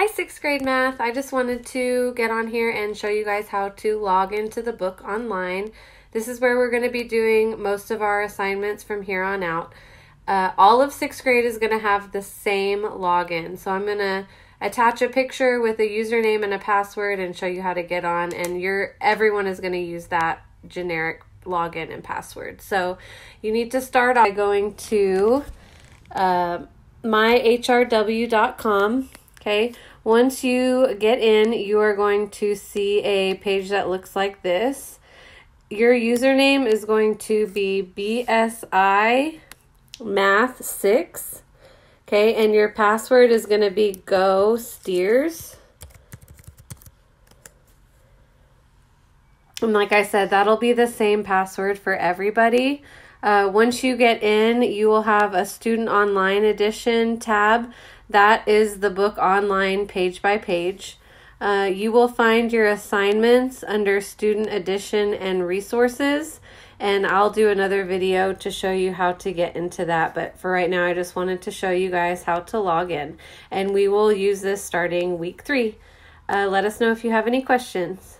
Hi, sixth grade math. I just wanted to get on here and show you guys how to log into the book online. This is where we're going to be doing most of our assignments from here on out. Uh, all of sixth grade is going to have the same login. So I'm going to attach a picture with a username and a password and show you how to get on and your everyone is going to use that generic login and password. So you need to start by going to uh, myhrw.com. Okay, once you get in, you are going to see a page that looks like this. Your username is going to be BSI Math 6. Okay, and your password is going to be Go Steers. And like I said, that'll be the same password for everybody. Uh, once you get in, you will have a student online edition tab that is the book online page by page. Uh, you will find your assignments under student edition and resources and I'll do another video to show you how to get into that. But for right now, I just wanted to show you guys how to log in. And we will use this starting week three. Uh, let us know if you have any questions.